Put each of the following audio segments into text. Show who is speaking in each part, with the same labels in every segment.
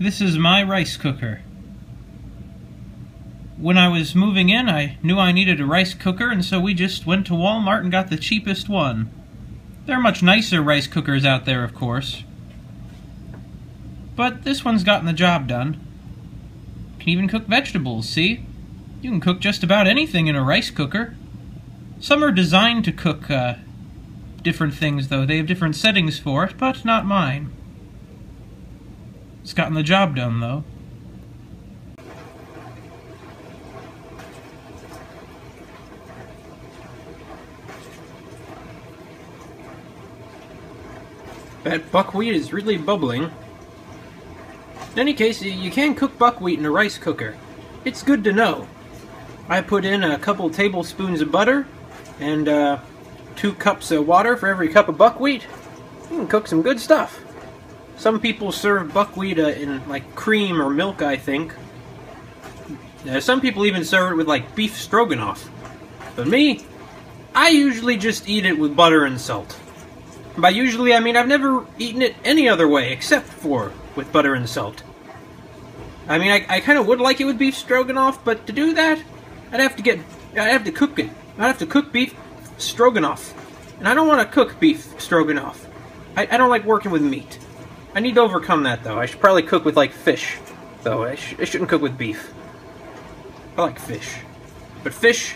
Speaker 1: This is my rice cooker. When I was moving in, I knew I needed a rice cooker, and so we just went to Walmart and got the cheapest one. There are much nicer rice cookers out there, of course. But this one's gotten the job done. Can even cook vegetables, see? You can cook just about anything in a rice cooker. Some are designed to cook uh, different things, though. They have different settings for it, but not mine. It's gotten the job done, though. That buckwheat is really bubbling. In any case, you can cook buckwheat in a rice cooker. It's good to know. I put in a couple tablespoons of butter and uh, two cups of water for every cup of buckwheat. You can cook some good stuff. Some people serve buckwheat uh, in like cream or milk, I think. Uh, some people even serve it with like beef stroganoff. But me, I usually just eat it with butter and salt. By usually, I mean I've never eaten it any other way except for with butter and salt. I mean, I, I kind of would like it with beef stroganoff, but to do that, I'd have to get, I'd have to cook it. I'd have to cook beef stroganoff. And I don't want to cook beef stroganoff. I, I don't like working with meat. I need to overcome that, though. I should probably cook with, like, fish. Though, I, sh I shouldn't cook with beef. I like fish. But fish,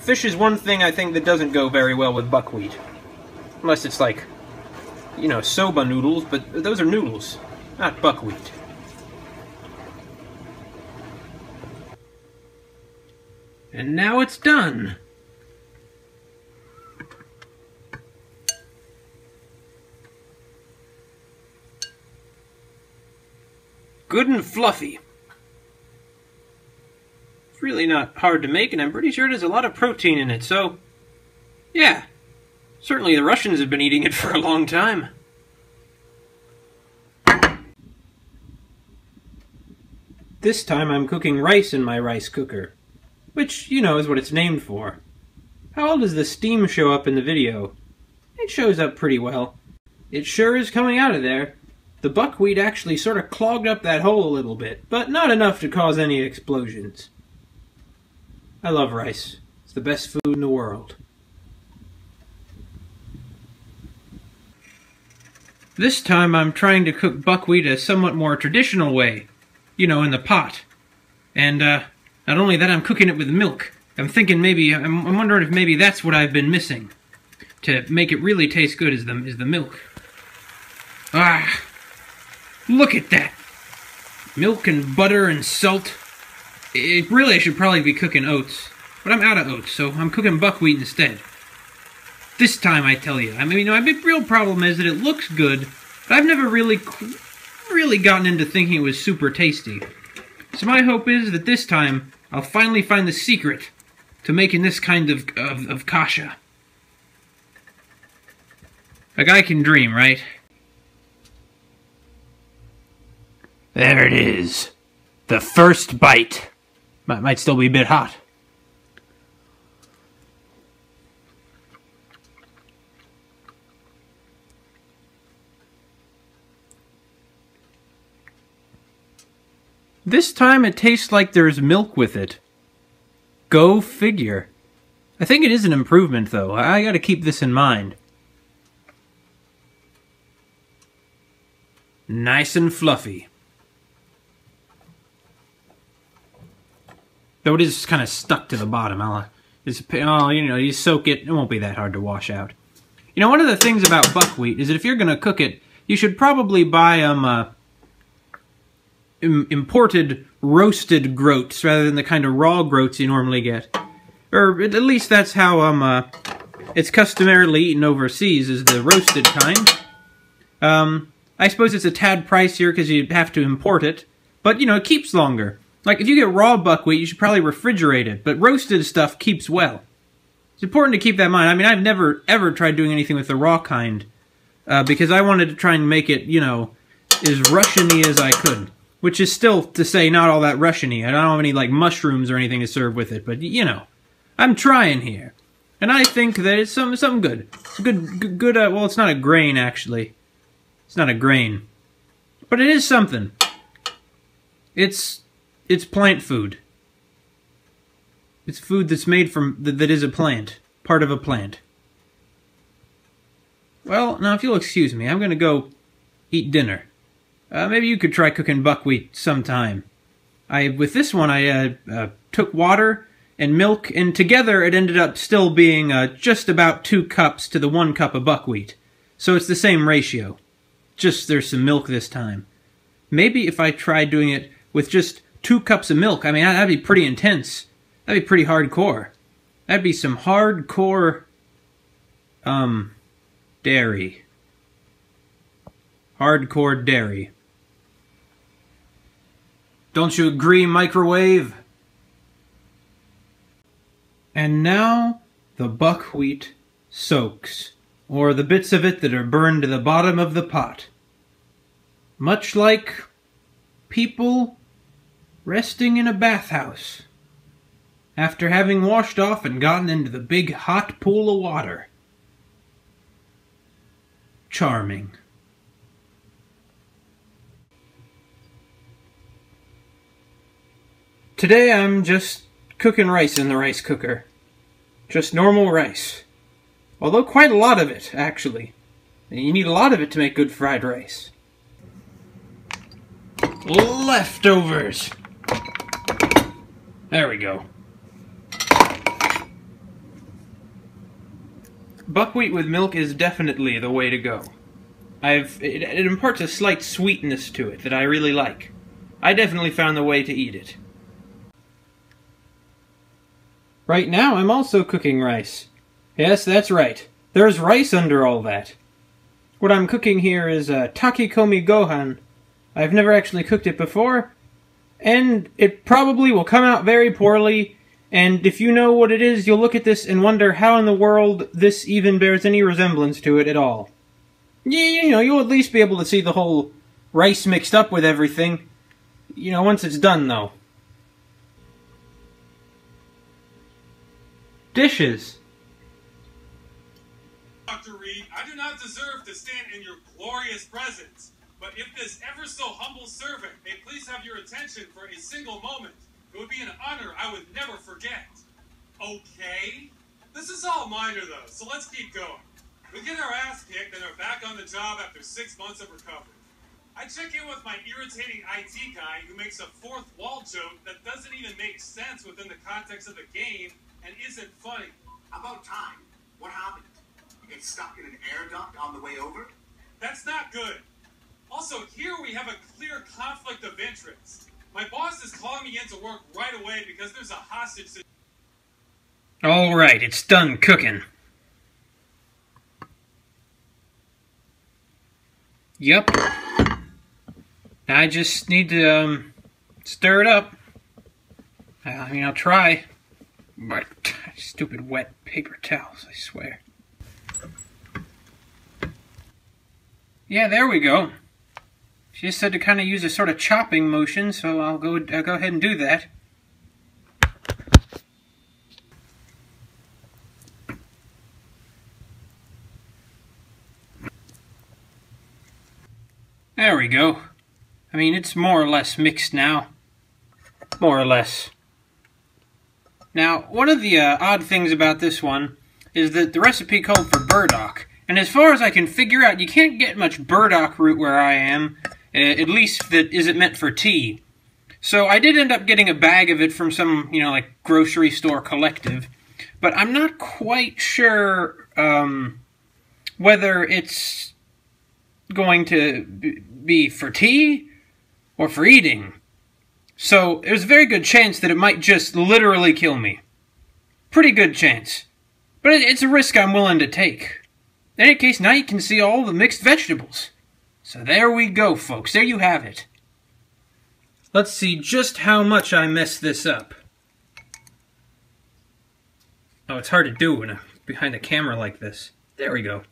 Speaker 1: fish is one thing I think that doesn't go very well with buckwheat. Unless it's like, you know, soba noodles, but those are noodles, not buckwheat. And now it's done. Good and fluffy. It's really not hard to make, and I'm pretty sure there's a lot of protein in it, so... Yeah, Certainly the Russians have been eating it for a long time. This time I'm cooking rice in my rice cooker, which, you know, is what it's named for. How well does the steam show up in the video? It shows up pretty well. It sure is coming out of there. The buckwheat actually sort of clogged up that hole a little bit, but not enough to cause any explosions. I love rice. It's the best food in the world. This time I'm trying to cook buckwheat a somewhat more traditional way. You know, in the pot. And, uh, not only that, I'm cooking it with milk. I'm thinking maybe, I'm, I'm wondering if maybe that's what I've been missing. To make it really taste good is the, is the milk. Ah, look at that. Milk and butter and salt. It really, I should probably be cooking oats. But I'm out of oats, so I'm cooking buckwheat instead. This time, I tell you. I mean, you know, my real problem is that it looks good, but I've never really, really gotten into thinking it was super tasty. So my hope is that this time, I'll finally find the secret to making this kind of, of, of kasha. A guy can dream, right? There it is. The first bite. Might, might still be a bit hot. This time it tastes like there's milk with it. Go figure. I think it is an improvement, though. I gotta keep this in mind. Nice and fluffy. Though it is kind of stuck to the bottom. I'll just, oh, you know, you soak it. It won't be that hard to wash out. You know, one of the things about buckwheat is that if you're going to cook it, you should probably buy um, uh, imported roasted groats rather than the kind of raw groats you normally get. Or at least that's how um uh, it's customarily eaten overseas, is the roasted kind. Um, I suppose it's a tad pricier because you have to import it, but you know, it keeps longer. Like if you get raw buckwheat, you should probably refrigerate it, but roasted stuff keeps well. It's important to keep that in mind. I mean, I've never ever tried doing anything with the raw kind uh, because I wanted to try and make it, you know, as Russian-y as I could. Which is still to say not all that Russian-y. I don't have any like mushrooms or anything to serve with it, but you know, I'm trying here. And I think that it's some something good. It's good, good, good uh, well, it's not a grain, actually. It's not a grain. But it is something. It's it's plant food. It's food that's made from that, is a plant, part of a plant. Well, now if you'll excuse me, I'm gonna go eat dinner. Uh, maybe you could try cooking buckwheat sometime. I with this one I uh, uh, took water and milk, and together it ended up still being uh, just about two cups to the one cup of buckwheat. So it's the same ratio. Just there's some milk this time. Maybe if I try doing it with just two cups of milk, I mean that'd be pretty intense. That'd be pretty hardcore. That'd be some hardcore, um, dairy. Hardcore dairy. Don't you agree, microwave? And now the buckwheat soaks, or the bits of it that are burned to the bottom of the pot. Much like people resting in a bathhouse after having washed off and gotten into the big hot pool of water. Charming. Today I'm just cooking rice in the rice cooker. Just normal rice. Although quite a lot of it, actually. And you need a lot of it to make good fried rice. Leftovers! There we go. Buckwheat with milk is definitely the way to go. I've it, it imparts a slight sweetness to it that I really like. I definitely found the way to eat it. Right now I'm also cooking rice. Yes, that's right. There's rice under all that. What I'm cooking here is uh, takikomi gohan. I've never actually cooked it before, and it probably will come out very poorly, and if you know what it is, you'll look at this and wonder how in the world this even bears any resemblance to it at all. Yeah, you know, you'll at least be able to see the whole rice mixed up with everything. You know, once it's done, though. Dishes.
Speaker 2: Dr. Reed, I do not deserve to stand in your glorious presence. But if this ever so humble servant may please have your attention for a single moment, it would be an honor I would never forget. Okay? This is all minor though, so let's keep going. We get our ass kicked and are back on the job after six months of recovery. I check in with my irritating IT guy who makes a fourth wall joke that doesn't even make sense within the context of the game and isn't funny.
Speaker 3: About time. What happened? You get stuck in an air duct on the way over?
Speaker 2: That's not good. Also, here we have a clear conflict of interest. My boss is calling me into work right away because there's a hostage situation.
Speaker 1: All right, it's done cooking. Yep. I just need to um, stir it up. I mean, I'll try. But stupid wet paper towels, I swear. Yeah, there we go. She said to kind of use a sort of chopping motion, so I'll go I'll go ahead and do that. There we go. I mean, it's more or less mixed now. More or less. Now, one of the uh, odd things about this one is that the recipe called for burdock. And as far as I can figure out, you can't get much burdock root where I am, uh, at least that isn't meant for tea. So I did end up getting a bag of it from some, you know, like grocery store collective. But I'm not quite sure um, whether it's going to be for tea or for eating. So there's a very good chance that it might just literally kill me. Pretty good chance. But it's a risk I'm willing to take. In any case, now you can see all the mixed vegetables. So there we go, folks. There you have it. Let's see just how much I messed this up. Oh, it's hard to do when I'm behind a camera like this. There we go.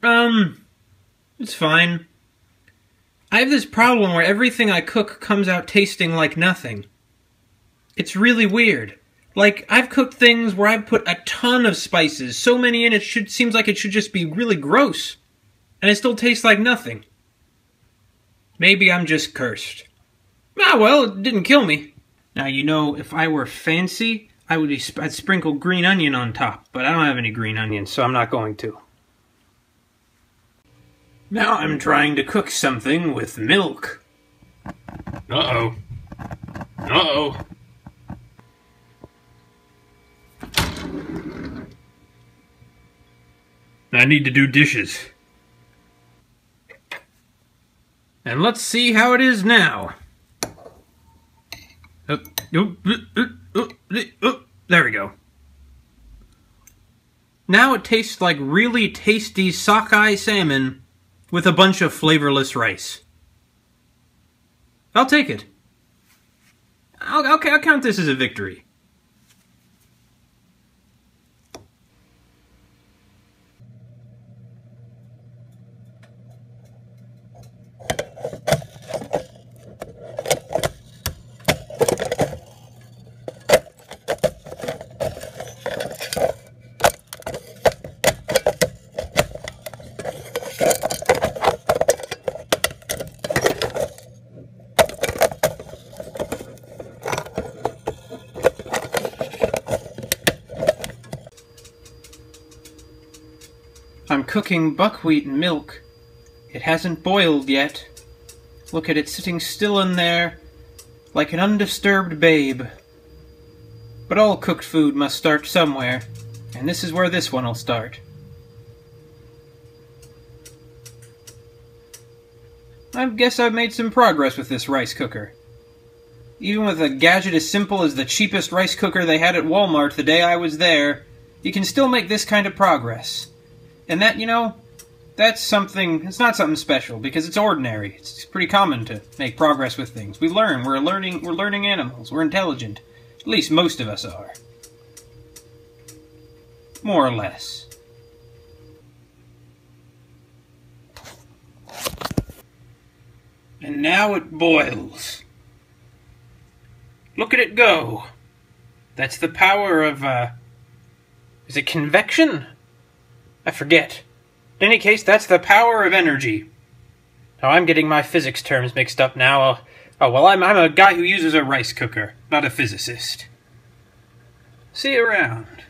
Speaker 1: Um, it's fine. I have this problem where everything I cook comes out tasting like nothing. It's really weird. Like, I've cooked things where I've put a ton of spices, so many in it should seems like it should just be really gross. And it still tastes like nothing. Maybe I'm just cursed. Ah, well, it didn't kill me. Now, you know, if I were fancy, I would I'd sprinkle green onion on top, but I don't have any green onions, so I'm not going to. Now I'm trying to cook something with milk. Uh-oh. Uh-oh. I need to do dishes. And let's see how it is now. There we go. Now it tastes like really tasty sockeye salmon with a bunch of flavorless rice. I'll take it. I'll, I'll, I'll count this as a victory. I'm cooking buckwheat and milk. It hasn't boiled yet. Look at it sitting still in there, like an undisturbed babe. But all cooked food must start somewhere, and this is where this one will start. I guess I've made some progress with this rice cooker. Even with a gadget as simple as the cheapest rice cooker they had at Walmart the day I was there, you can still make this kind of progress. And that, you know, that's something, it's not something special because it's ordinary. It's pretty common to make progress with things. We learn, we're learning, we're learning animals, we're intelligent. At least most of us are. More or less. And now it boils. Look at it go. That's the power of, uh, is it convection? I forget. In any case, that's the power of energy. Now, I'm getting my physics terms mixed up now. Uh, oh, well, I'm, I'm a guy who uses a rice cooker, not a physicist. See you around.